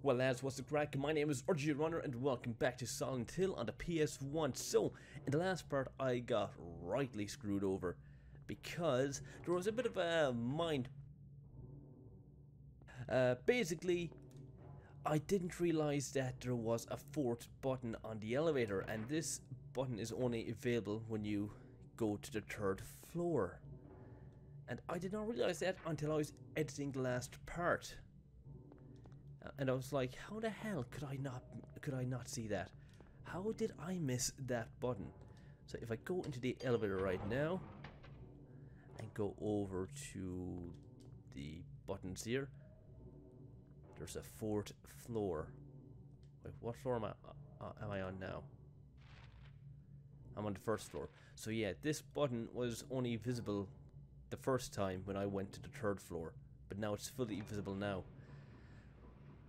Well lads, what's the crack? My name is RG Runner and welcome back to Silent Hill on the PS1. So, in the last part I got rightly screwed over because there was a bit of a mind... Uh, basically, I didn't realize that there was a fourth button on the elevator and this button is only available when you go to the third floor. And I did not realize that until I was editing the last part and I was like, how the hell could I not could I not see that? How did I miss that button? So if I go into the elevator right now and go over to the buttons here, there's a fourth floor. Wait, what floor am I, uh, am I on now? I'm on the first floor. So yeah, this button was only visible the first time when I went to the third floor, but now it's fully visible now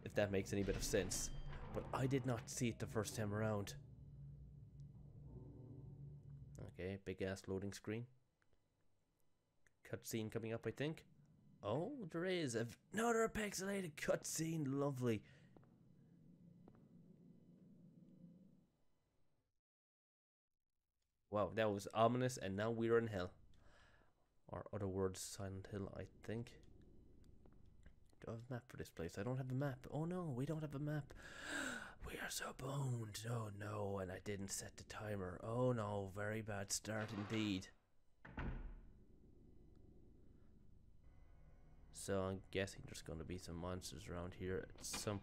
if that makes any bit of sense. But I did not see it the first time around. Okay, big ass loading screen. Cutscene coming up, I think. Oh, there is another pixelated cutscene. Lovely. Wow, that was ominous, and now we're in hell. Or other words, Silent Hill, I think. Do I have a map for this place? I don't have a map. Oh no, we don't have a map. We are so boned. Oh no, and I didn't set the timer. Oh no, very bad start indeed. So I'm guessing there's going to be some monsters around here at some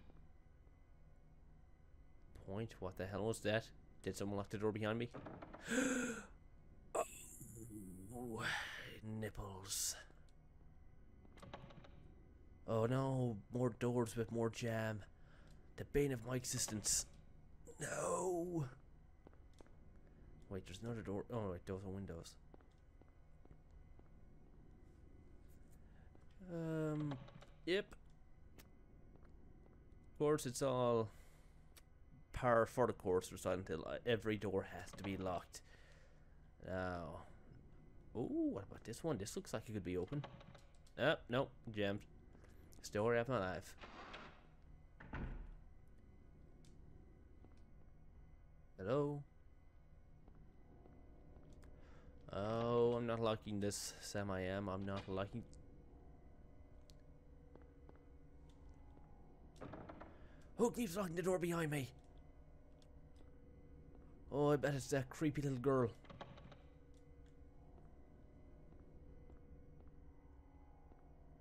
point. What the hell was that? Did someone lock the door behind me? oh, nipples. Oh no, more doors with more jam. The bane of my existence. No! Wait, there's another door. Oh, wait, those are windows. Um, yep. Of course, it's all par for the course or something until every door has to be locked. Now, oh, what about this one? This looks like it could be open. Ah, no, jammed. Story of my life. Hello? Oh, I'm not liking this, Sam I am. I'm not liking... Who keeps locking the door behind me? Oh, I bet it's that creepy little girl.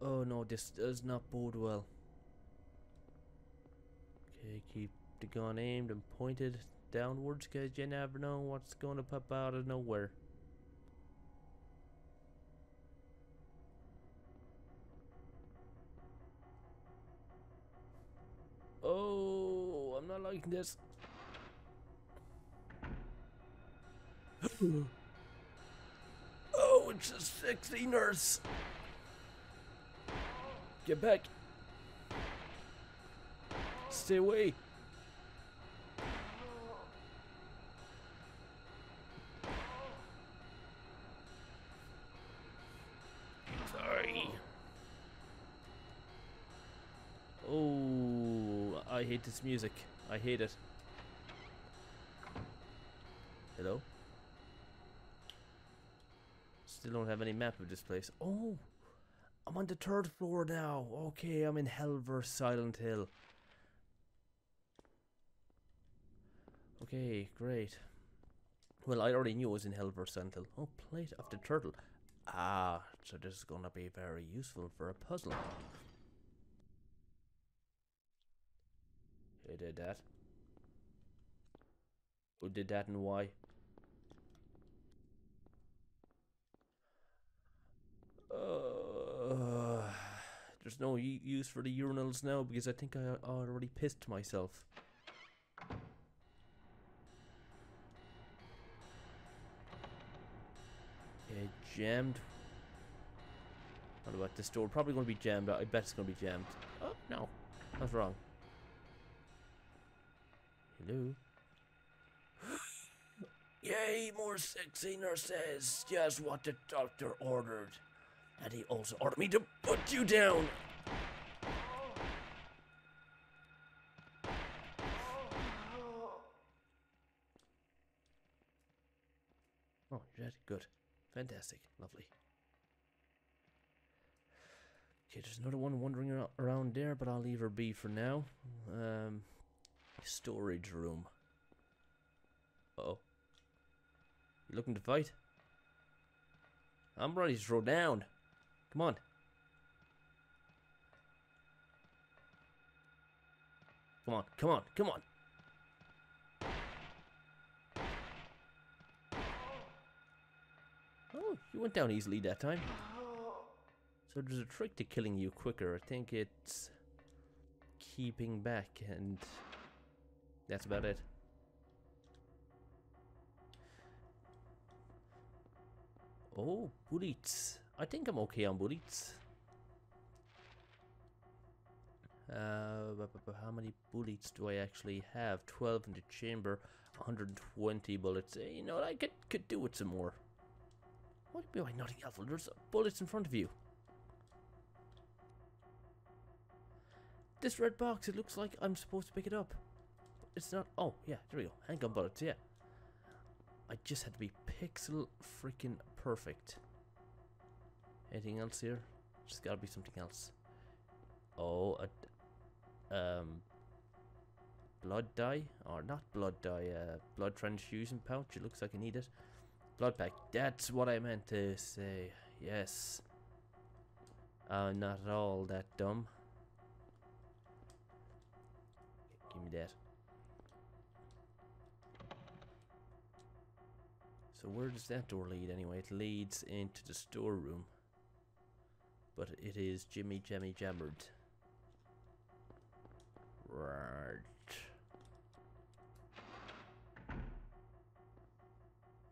Oh no, this does not bode well. Okay, keep the gun aimed and pointed downwards because you never know what's going to pop out of nowhere. Oh, I'm not liking this. oh, it's a sexy nurse. Get back. Stay away. Sorry. Oh, I hate this music. I hate it. Hello? Still don't have any map of this place. Oh! I'm on the third floor now. Okay, I'm in Helver Silent Hill. Okay, great. Well, I already knew I was in Helver Silent Hill. Oh, plate of the turtle. Ah, so this is gonna be very useful for a puzzle. Who did that? Who did that and why? There's no use for the urinals now because I think I already pissed myself. Okay, jammed. What about this door? Probably going to be jammed. I bet it's going to be jammed. Oh, no. That's wrong. Hello? Yay, more sexy nurses. Just what the doctor ordered and he also ordered me to put you down. Oh, shit, good. Fantastic, lovely. Okay, there's another one wandering around there, but I'll leave her be for now. Um, storage room. Uh oh You looking to fight? I'm ready to throw down. Come on. Come on, come on, come on. Oh, you went down easily that time. So there's a trick to killing you quicker. I think it's keeping back, and that's about it. Oh, bullets. I think I'm okay on bullets. Uh, how many bullets do I actually have? 12 in the chamber, 120 bullets. Eh, you know, I could, could do with some more. What mean by nothing else? There's bullets in front of you. This red box, it looks like I'm supposed to pick it up. It's not. Oh, yeah, there we go. Handgun bullets, yeah. I just had to be pixel freaking perfect. Anything else here? Just gotta be something else. Oh, a, um, blood dye or not blood dye? Uh, blood transfusion pouch. It looks like I need it. Blood pack. That's what I meant to say. Yes. I'm not at all that dumb. Give me that. So where does that door lead anyway? It leads into the storeroom. But it is Jimmy Jammy Jammered. Right.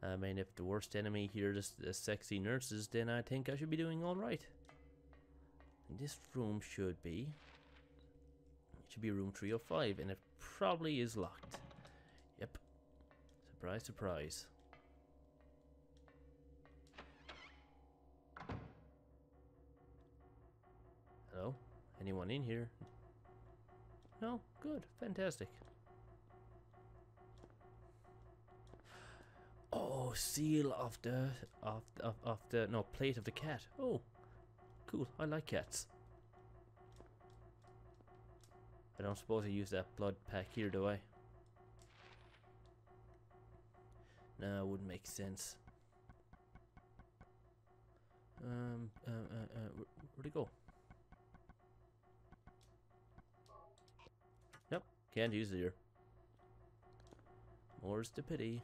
I mean, if the worst enemy here is the sexy nurses, then I think I should be doing alright. This room should be... It should be room 305, and it probably is locked. Yep. Surprise, surprise. Anyone in here? No? Good. Fantastic. Oh, seal of the of of of the no plate of the cat. Oh, cool. I like cats. I don't suppose I use that blood pack here, do I? No, it wouldn't make sense. Um, uh, can't use it here. More's the pity.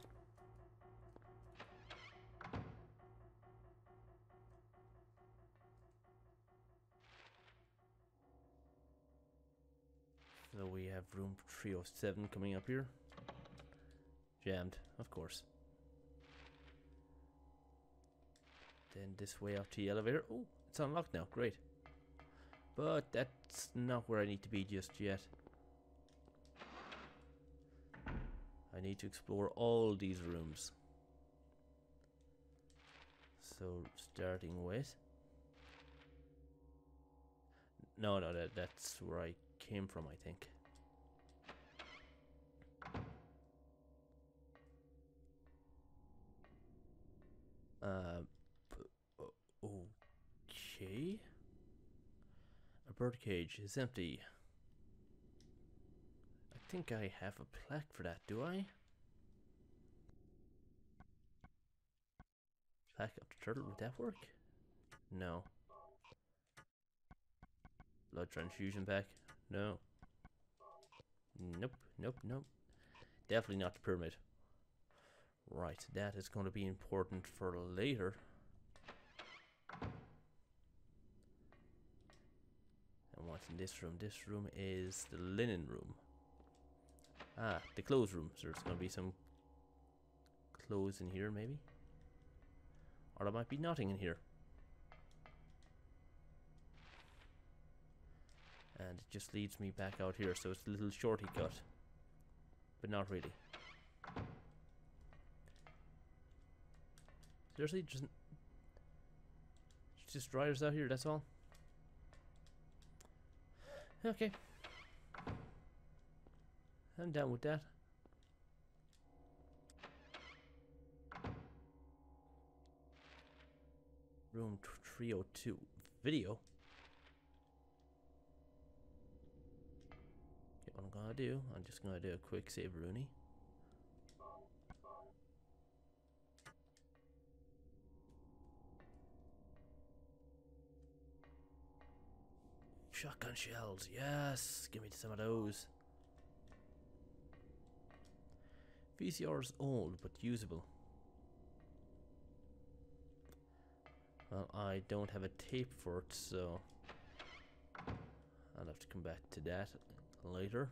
So we have room 307 coming up here. Jammed, of course. Then this way up to the elevator. Oh, it's unlocked now. Great. But that's not where I need to be just yet. I need to explore all these rooms. So starting with No, no, that that's where I came from, I think. Uh, okay. A birdcage is empty. I think I have a plaque for that, do I? Plaque of the turtle, would that work? No. Blood transfusion pack? No. Nope, nope, nope. Definitely not the pyramid. Right, that is going to be important for later. And what's in this room? This room is the linen room. Ah, the clothes room. So there's going to be some clothes in here, maybe? Or there might be nothing in here. And it just leads me back out here, so it's a little shorty cut. But not really. Seriously, just just riders out here. That's all. Okay, I'm down with that. room 302. Video? Okay, what I'm gonna do, I'm just gonna do a quick save Rooney. Shotgun shells, yes! Give me some of those. VCR is old but usable. Well, I don't have a tape for it, so I'll have to come back to that later.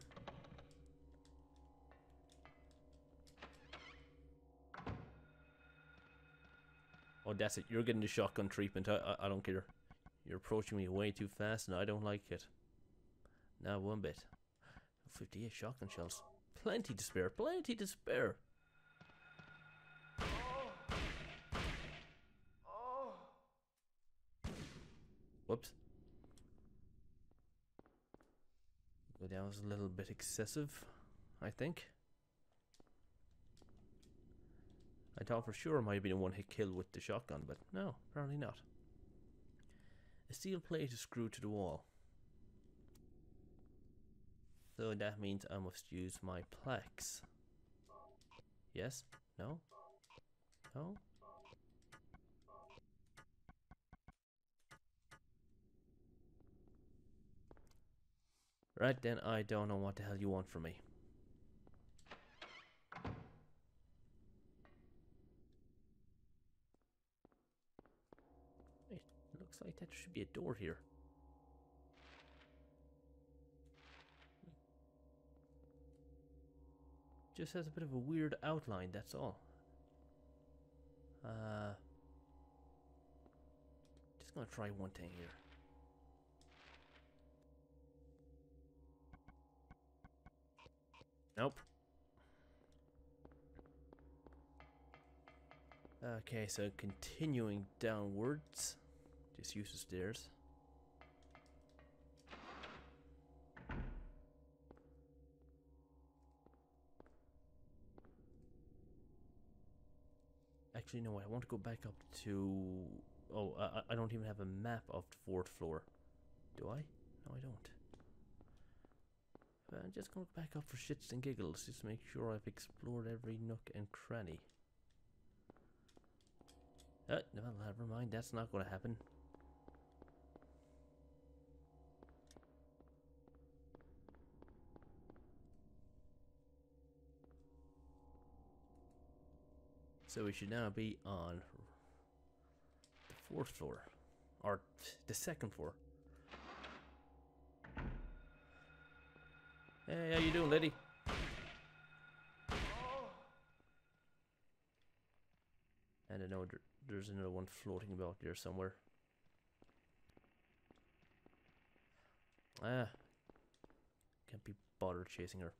Oh, that's it. You're getting the shotgun treatment. I, I, I don't care. You're approaching me way too fast, and I don't like it. Not one bit. 58 shotgun shells. Plenty to spare. Plenty to spare. Whoops. That was a little bit excessive, I think. I thought for sure it might have been a one hit kill with the shotgun, but no, apparently not. A steel plate is screwed to the wall. So that means I must use my plex. Yes? No? No? Right then, I don't know what the hell you want from me. Wait, looks like that should be a door here. Just has a bit of a weird outline, that's all. Uh, just gonna try one thing here. Nope. Okay, so continuing downwards. Just use the stairs. Actually, no, I want to go back up to... Oh, I, I don't even have a map of the fourth floor. Do I? No, I don't. I'm just going to back up for shits and giggles, just to make sure I've explored every nook and cranny. Uh, never mind, that's not going to happen. So we should now be on the fourth floor, or the second floor. Hey, how you doing, lady? And I know there, there's another one floating about there somewhere. Ah. Can't be bothered chasing her.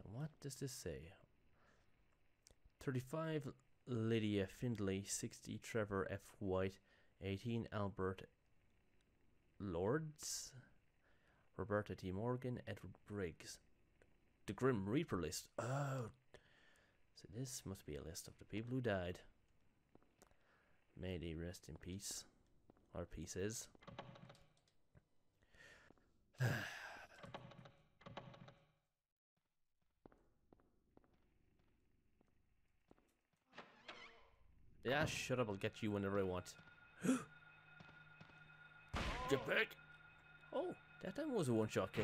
Now what does this say? 35 Lydia Findlay, 60 Trevor F. White, 18 Albert Lords, Roberta T. Morgan, Edward Briggs. The Grim Reaper list. Oh. So this must be a list of the people who died. May they rest in peace. Or pieces. yeah, shut up. I'll get you whenever I want. Get back! Oh, that time was a one-shot kill.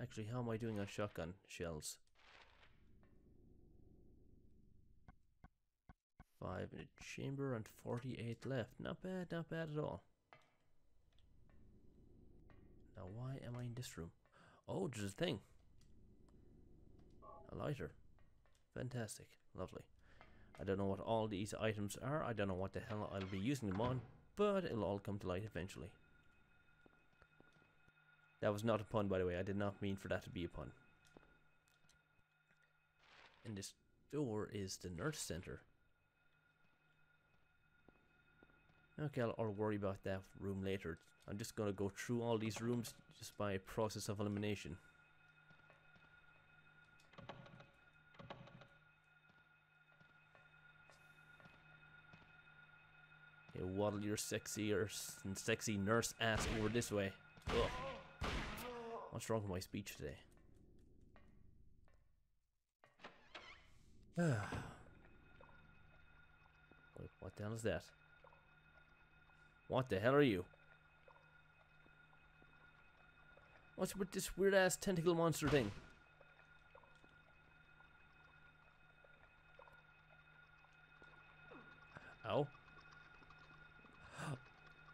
Actually, how am I doing on shotgun shells? Five in a chamber and 48 left. Not bad, not bad at all. Now, why am I in this room? Oh, there's a thing. A lighter. Fantastic. Lovely. I don't know what all these items are. I don't know what the hell I'll be using them on. But it'll all come to light eventually. That was not a pun, by the way. I did not mean for that to be a pun. And this door is the nurse center. Okay, I'll, I'll worry about that room later. I'm just to go through all these rooms just by process of elimination. Waddle your sexy or sexy nurse ass over this way. Ugh. What's wrong with my speech today? Wait, what the hell is that? What the hell are you? What's with this weird ass tentacle monster thing? Oh.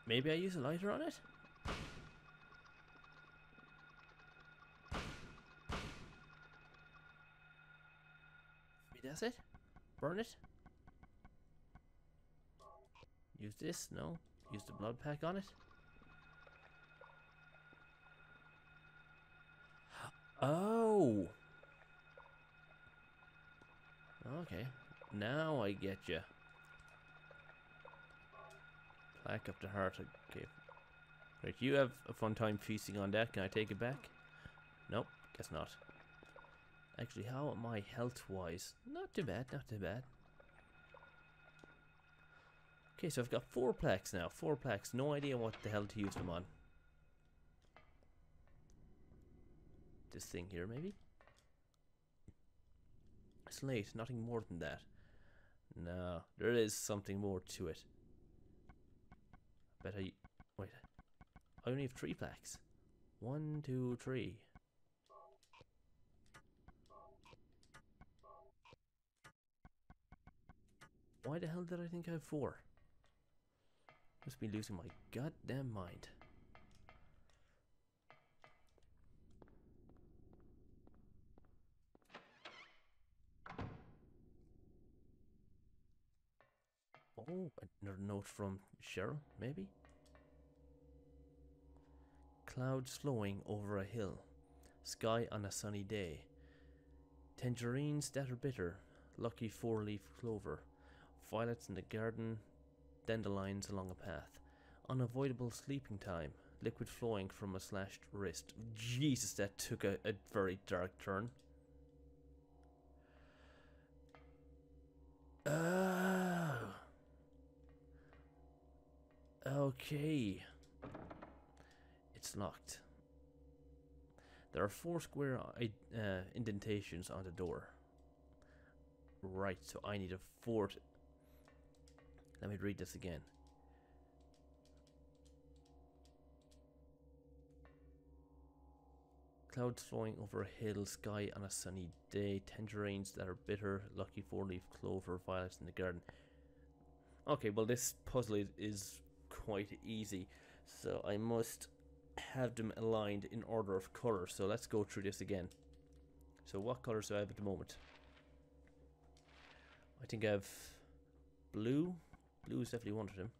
Maybe I use a lighter on it? Maybe that's it? Burn it? Use this? No. Use the blood pack on it? Oh! Okay. Now I get you. Plaque up the heart. Okay. Right, you have a fun time feasting on that. Can I take it back? Nope, guess not. Actually, how am I health-wise? Not too bad, not too bad. Okay, so I've got four plaques now. Four plaques. No idea what the hell to use them on. This thing here, maybe? Slate, nothing more than that. No, there is something more to it. Bet I... Wait. I only have three plaques. One, two, three. Why the hell did I think I have four? Must be losing my goddamn mind. Oh, another note from Cheryl, maybe? Clouds flowing over a hill, sky on a sunny day. Tangerines that are bitter, lucky four leaf clover, violets in the garden, dandelions along a path, unavoidable sleeping time, liquid flowing from a slashed wrist. Jesus, that took a, a very dark turn. Oh. Okay. It's locked. There are four square uh, indentations on the door. Right, so I need a fourth. Let me read this again. Clouds flowing over a hill, sky on a sunny day, tangerines that are bitter, lucky four leaf clover, violets in the garden. Okay, well, this puzzle is quite easy, so I must have them aligned in order of colour. So let's go through this again. So, what colours do I have at the moment? I think I have blue. Blue is definitely one of them.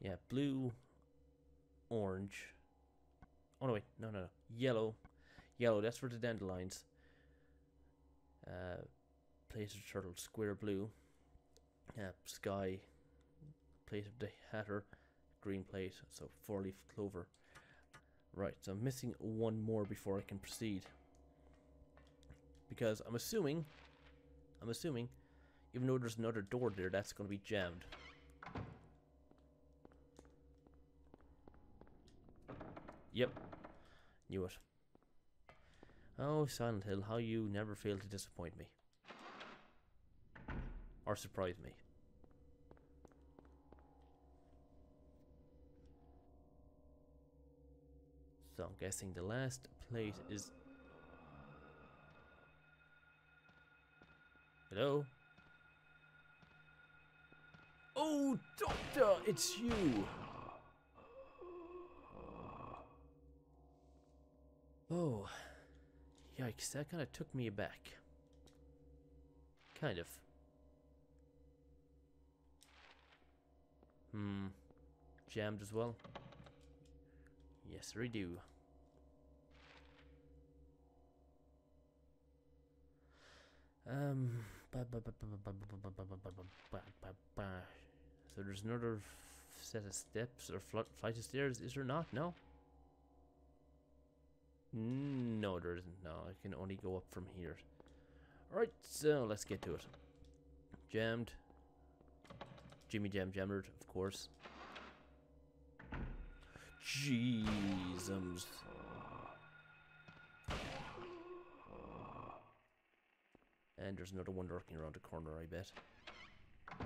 Yeah, blue, orange. Oh no, wait, no, no, no. Yellow, yellow. That's for the dandelions. Uh, plated turtle, square blue. Yeah, sky, plate of the hatter, green plate. So four leaf clover. Right, so I'm missing one more before I can proceed. Because I'm assuming, I'm assuming, even though there's another door there, that's going to be jammed. Yep. Knew it. Oh, Silent Hill, how you never fail to disappoint me. Or surprise me. So I'm guessing the last plate is... Hello? Oh, Doctor, it's you! Oh, yikes, that kind of took me aback. Kind of. Hmm, jammed as well? Yes, we do. Um, so there's another set of steps or flight of stairs, is there not? No? No, there isn't. No, I can only go up from here. Alright, so let's get to it. Jammed. Jimmy Jam Jammered, of course. Jesus. And there's another one lurking around the corner, I bet. Uh,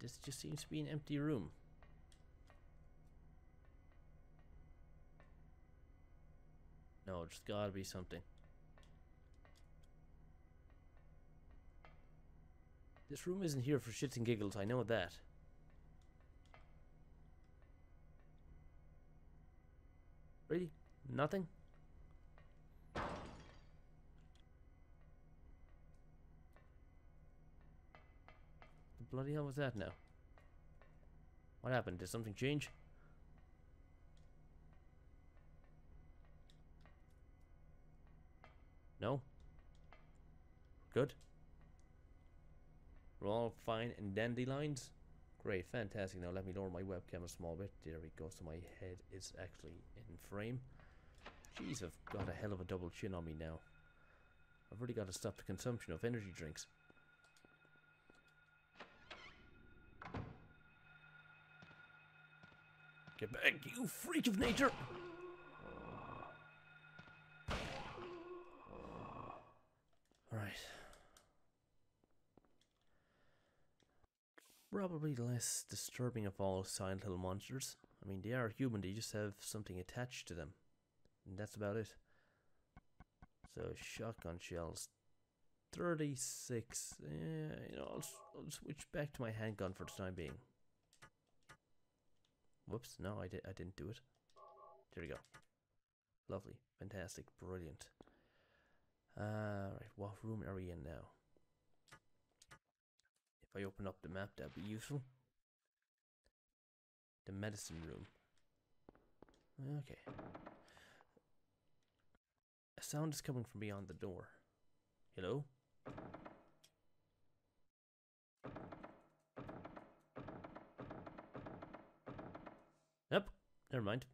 this just seems to be an empty room. No, there's gotta be something. This room isn't here for shits and giggles, I know that. Really? Nothing? The bloody hell was that now? What happened? Did something change? No? Good? We're all fine and dandelions? Great, fantastic. Now let me lower my webcam a small bit. There we go, so my head is actually in frame. Jeez, I've got a hell of a double chin on me now. I've really got to stop the consumption of energy drinks. Get back, you freak of nature! Alright. Probably the less disturbing of all silent little monsters. I mean, they are human, they just have something attached to them. And that's about it. So, shotgun shells. 36. Yeah, you know, I'll, I'll switch back to my handgun for the time being. Whoops, no, I, di I didn't do it. There we go. Lovely, fantastic, brilliant. Uh, right, what room are we in now? If I open up the map, that'd be useful. The medicine room. Okay. A sound is coming from beyond the door. Hello? Yep, never mind.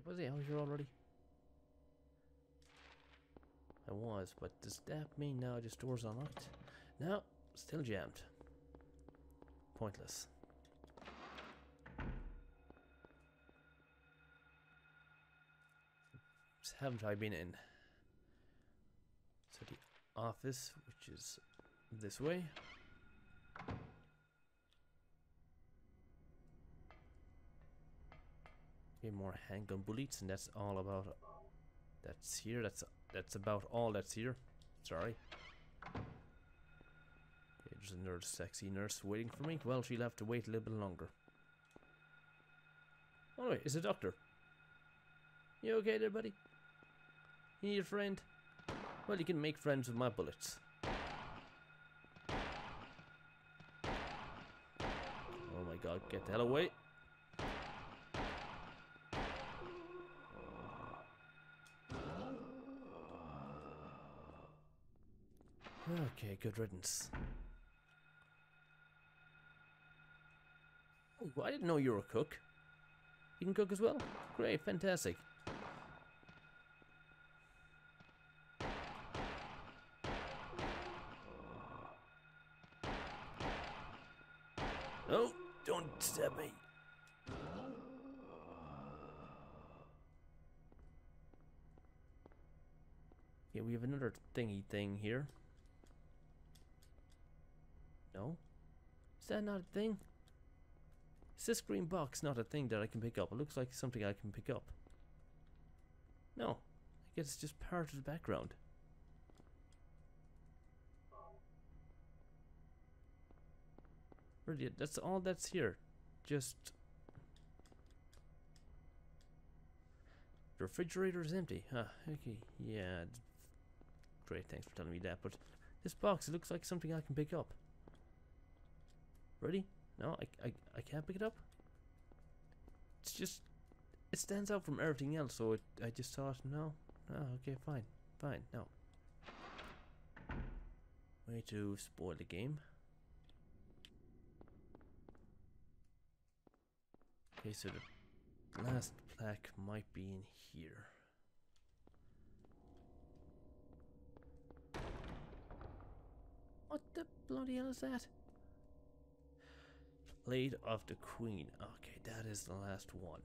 Wait, was he out here already? I was, but does that mean now this door's unlocked? No, still jammed. Pointless. haven't I been in? So the office, which is this way. More handgun bullets, and that's all about. That's here. That's that's about all that's here. Sorry. Okay, there's another sexy nurse waiting for me. Well, she'll have to wait a little bit longer. Oh wait, it's a doctor. You okay there, buddy? You need a friend? Well, you can make friends with my bullets. Oh my god, get the hell away. Okay, good riddance. Oh, I didn't know you were a cook. You can cook as well? Great, fantastic. Oh, don't stab me. Yeah, we have another thingy thing here. No? Is that uh, not a thing? Is this green box not a thing that I can pick up? It looks like something I can pick up. No. I guess it's just part of the background. Brilliant. That's all that's here. Just... The refrigerator is empty. Huh, okay. Yeah. Great, thanks for telling me that. But this box, it looks like something I can pick up. Ready? No, I, I, I can't pick it up. It's just, it stands out from everything else, so it, I just thought, no, no, okay, fine, fine, no. Way to spoil the game. Okay, so the last plaque might be in here. What the bloody hell is that? Plate of the Queen. Okay, that is the last one.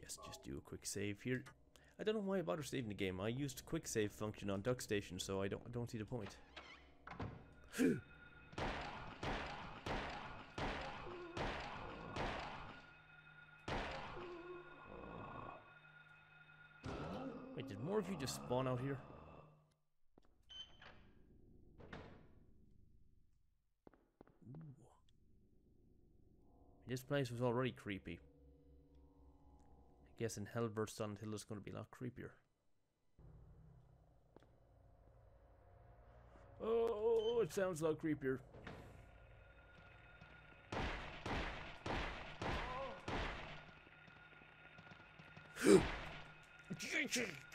Yes, just do a quick save here. I don't know why I bother saving the game. I used quick save function on DuckStation, so I don't I don't see the point. Wait, did more of you just spawn out here? This place was already creepy. I guess in Hellbird Silent Hill it's going to be a lot creepier. Oh, it sounds a lot creepier.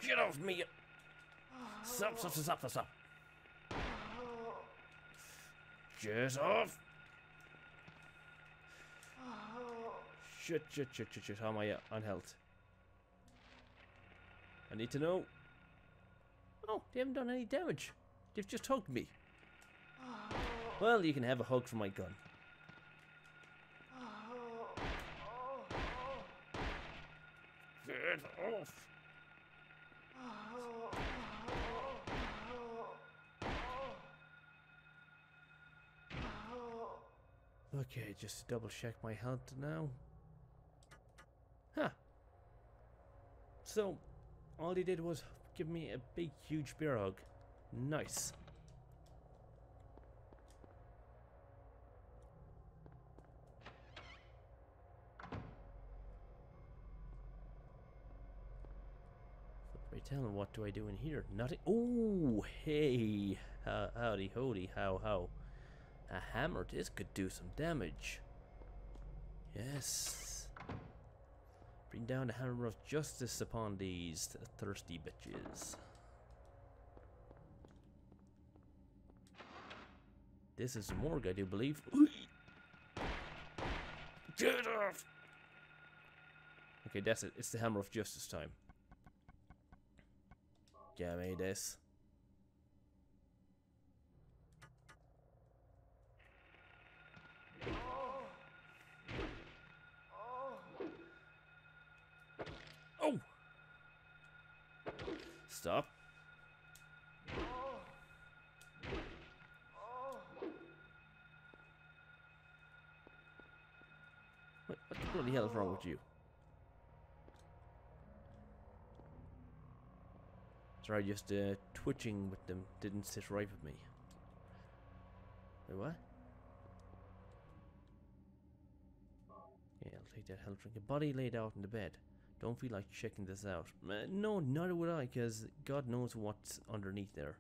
Get off me! Stop, stop, stop, stop, stop. Get off! Shit, shit, shit, shit, shit. How am I uh, on health? I need to know. Oh, they haven't done any damage. They've just hugged me. Well, you can have a hug from my gun. Get off! Okay, just double check my health now. So, all he did was give me a big, huge bear hug. Nice. Tell me, what do I do in here? Nothing. Oh, hey. Howdy, howdy, how, how. A hammer, this could do some damage. Yes. Bring down the hammer of justice upon these thirsty bitches. This is a morgue, I do believe. Get off! Okay, that's it. It's the hammer of justice time. Give me this. Oh! Stop. What, what the bloody hell is wrong with you? Sorry, just uh, twitching with them didn't sit right with me. Wait, what? Yeah, I'll take that health drink. A body laid out in the bed. Don't feel like checking this out. Uh, no, neither would I, because God knows what's underneath there.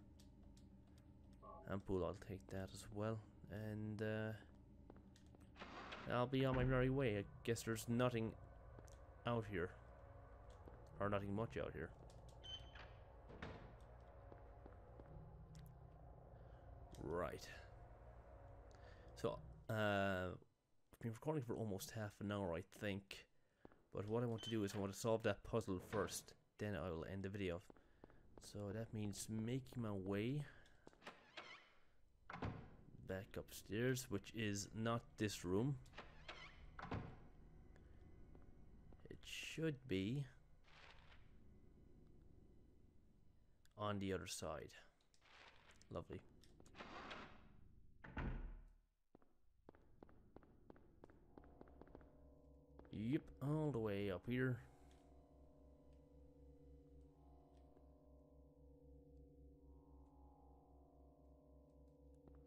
Ampoule, I'll take that as well. And, uh, I'll be on my merry way. I guess there's nothing out here. Or nothing much out here. Right. So, uh, I've been recording for almost half an hour, I think. But what I want to do is I want to solve that puzzle first. Then I will end the video. So that means making my way back upstairs, which is not this room. It should be on the other side. Lovely. Yep, all the way up here.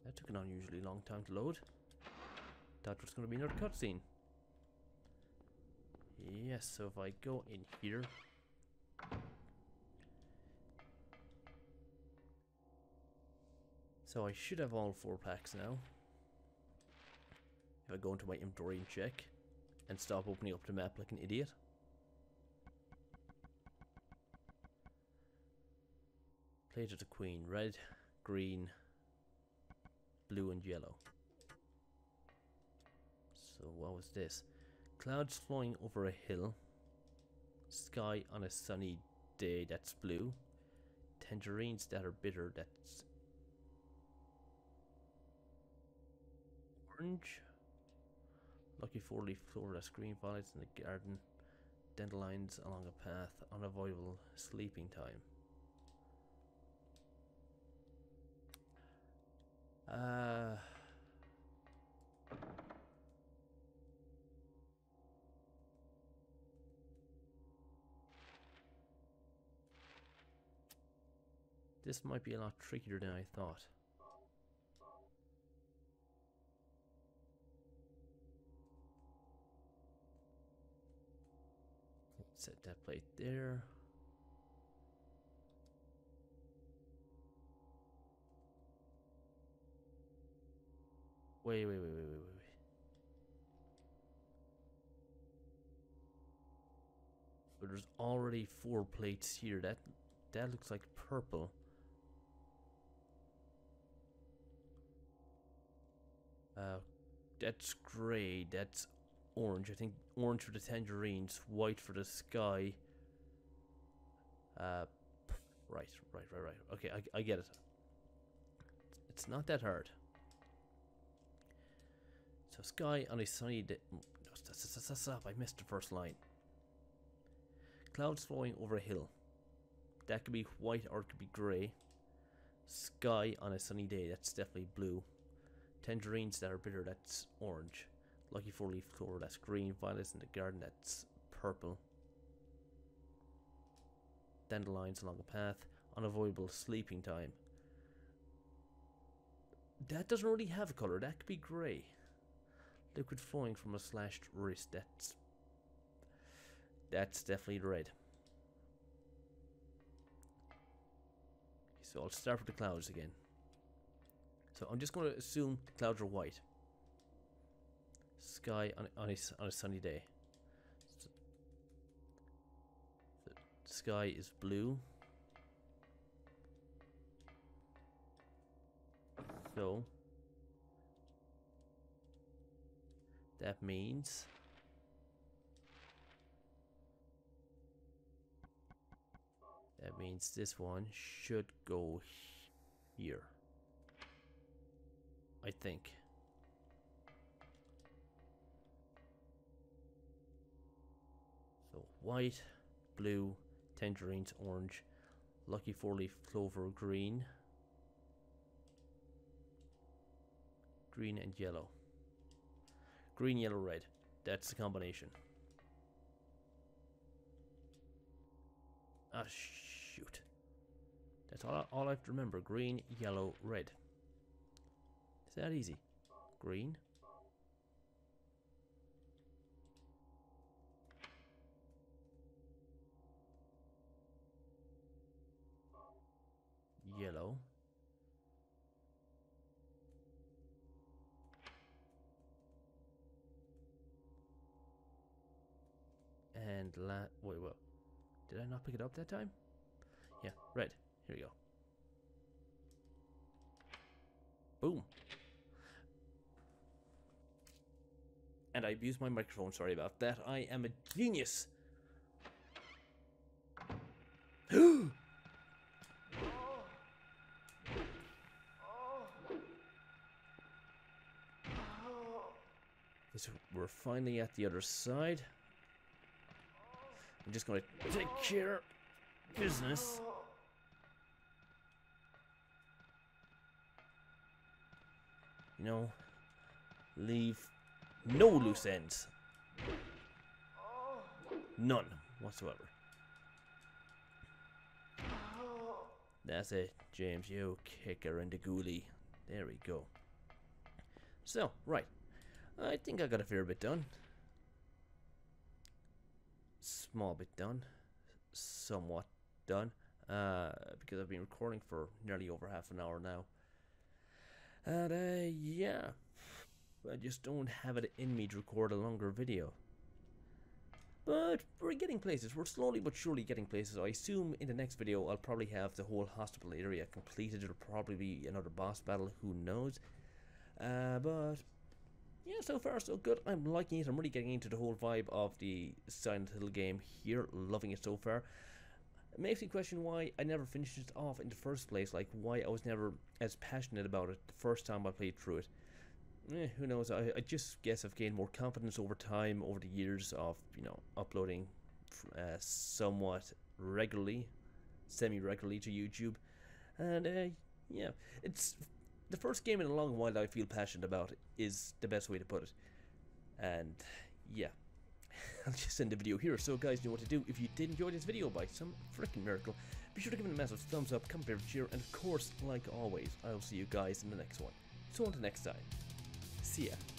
That took an unusually long time to load. That was going to be another cutscene. Yes, so if I go in here. So I should have all four packs now. If I go into my inventory and check and stop opening up the map like an idiot. Plate of the Queen. Red, green, blue and yellow. So what was this? Clouds flying over a hill. Sky on a sunny day that's blue. Tangerines that are bitter that's orange. Lucky four leaf clover that's green violets in the garden. Dandelions along a path. Unavoidable sleeping time. Uh This might be a lot trickier than I thought. Set that plate there. Wait, wait, wait, wait, wait, wait, wait. But there's already four plates here. That that looks like purple. Uh, that's grey. That's orange. I think orange for the tangerines, white for the sky. Uh, right, right, right, right. Okay, I, I get it. It's not that hard. So sky on a sunny day. Stop! I missed the first line. Clouds flowing over a hill. That could be white or it could be grey. Sky on a sunny day. That's definitely blue. Tangerines that are bitter. That's orange. Lucky four leaf clover, that's green. Violets in the garden, that's purple. Dandelions along the path. Unavoidable sleeping time. That doesn't really have a colour, that could be grey. Liquid flowing from a slashed wrist, that's... That's definitely red. So I'll start with the clouds again. So I'm just going to assume the clouds are white sky on, on, a, on a sunny day. So the sky is blue. So that means that means this one should go here. I think. White, blue, tangerines, orange, lucky four-leaf clover, green, green and yellow. Green, yellow, red. That's the combination. Ah, shoot. That's all I, all I have to remember. Green, yellow, red. Is that easy? Green, yellow. And la wait, what? Did I not pick it up that time? Yeah, red. Here we go. Boom. And I abused my microphone, sorry about that. I am a genius. So we're finally at the other side. I'm just going to take care of business. You know, leave no loose ends. None whatsoever. That's it, James. You kicker and the ghoulie. There we go. So, right. I think I got a fair bit done. Small bit done. Somewhat done. Uh, because I've been recording for nearly over half an hour now. And, uh, yeah. I just don't have it in me to record a longer video. But we're getting places. We're slowly but surely getting places. I assume in the next video I'll probably have the whole hospital area completed. It'll probably be another boss battle. Who knows? Uh, but yeah, so far so good. I'm liking it. I'm really getting into the whole vibe of the Silent Hill game here. Loving it so far. It makes me question why I never finished it off in the first place. Like why I was never as passionate about it the first time I played through it. Eh, who knows? I, I just guess I've gained more confidence over time, over the years of you know uploading uh, somewhat regularly, semi-regularly to YouTube, and uh, yeah, it's the first game in a long while I feel passionate about is the best way to put it. And yeah, I'll just end the video here. So guys, you know what to do. If you did enjoy this video by some freaking miracle, be sure to give it a massive thumbs up, comment, favorite, cheer, and of course, like always, I'll see you guys in the next one. So until next time, see ya.